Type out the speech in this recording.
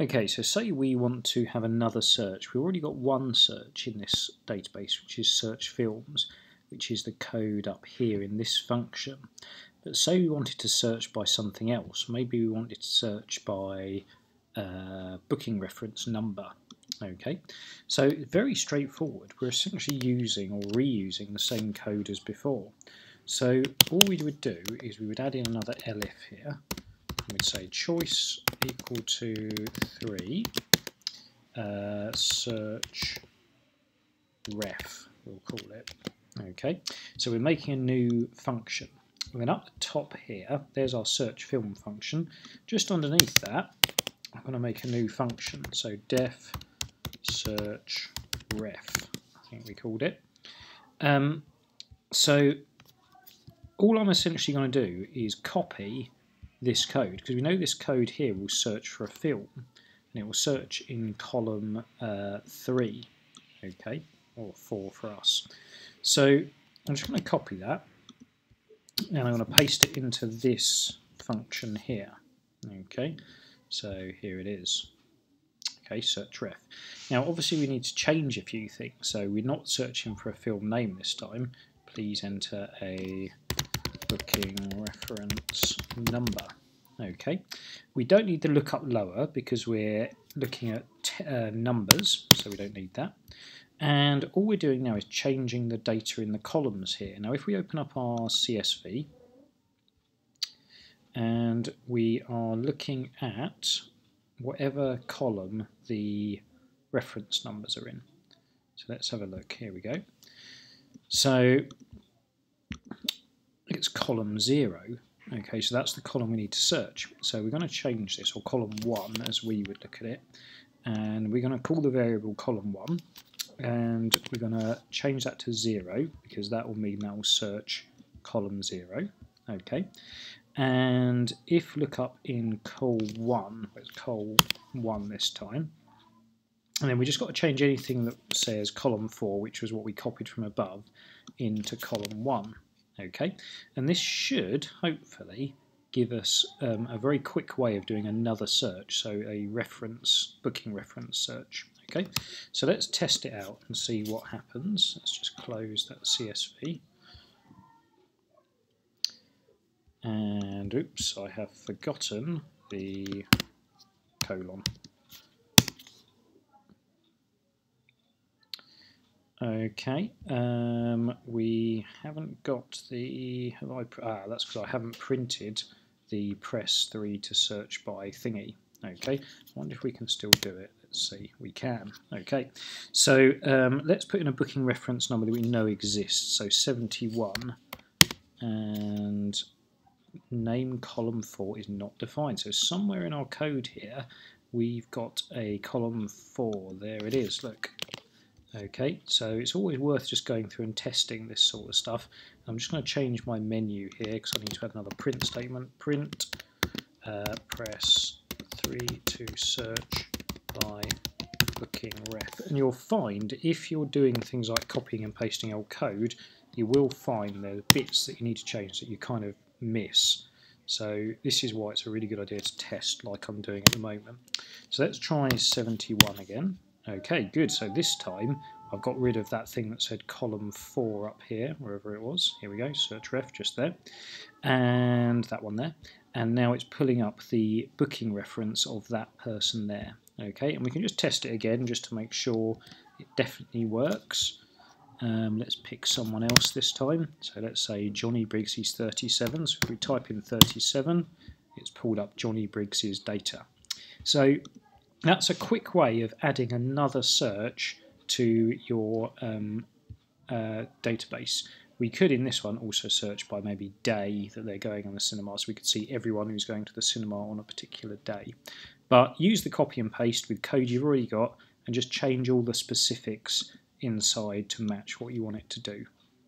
Okay, so say we want to have another search. We've already got one search in this database, which is search films, which is the code up here in this function. But say we wanted to search by something else. Maybe we wanted to search by uh, booking reference number. Okay, so very straightforward. We're essentially using or reusing the same code as before. So all we would do is we would add in another elif here. We'd say choice equal to 3 uh, search ref, we'll call it. Okay, so we're making a new function. And then up the top here, there's our search film function. Just underneath that, I'm going to make a new function. So def search ref, I think we called it. Um, so all I'm essentially going to do is copy this code because we know this code here will search for a film and it will search in column uh, 3 okay or 4 for us. So I'm just going to copy that and I'm going to paste it into this function here okay? So here it is. Okay search ref. Now obviously we need to change a few things so we're not searching for a film name this time. Please enter a booking reference number. Okay, we don't need the lookup lower because we're looking at uh, numbers, so we don't need that. And all we're doing now is changing the data in the columns here. Now if we open up our CSV and we are looking at whatever column the reference numbers are in. So let's have a look. Here we go. So column 0. Okay, so that's the column we need to search. So we're going to change this, or column 1 as we would look at it. And we're going to call the variable column 1. And we're going to change that to 0, because that will mean that will search column 0. Okay, and if look up in col 1, it's col 1 this time, and then we just got to change anything that says column 4, which was what we copied from above, into column 1. Okay, and this should hopefully give us um, a very quick way of doing another search, so a reference, booking reference search. Okay, so let's test it out and see what happens. Let's just close that CSV. And oops, I have forgotten the colon. Okay, um, we haven't got the, have I, ah, that's because I haven't printed the press 3 to search by thingy. Okay, I wonder if we can still do it. Let's see, we can. Okay, so um, let's put in a booking reference number that we know exists. So 71 and name column 4 is not defined. So somewhere in our code here, we've got a column 4. There it is, look. Okay, so it's always worth just going through and testing this sort of stuff. I'm just going to change my menu here because I need to add another print statement. Print, uh, press 3 to search by booking ref. And you'll find if you're doing things like copying and pasting old code, you will find there are bits that you need to change that you kind of miss. So this is why it's a really good idea to test like I'm doing at the moment. So let's try 71 again. Okay, good. So this time I've got rid of that thing that said column 4 up here, wherever it was. Here we go, search ref just there. And that one there. And now it's pulling up the booking reference of that person there. Okay, and we can just test it again just to make sure it definitely works. Um, let's pick someone else this time. So let's say Johnny Briggs, he's 37. So if we type in 37, it's pulled up Johnny Briggs's data. So that's a quick way of adding another search to your um, uh, database. We could in this one also search by maybe day that they're going on the cinema so we could see everyone who's going to the cinema on a particular day. But use the copy and paste with code you've already got and just change all the specifics inside to match what you want it to do.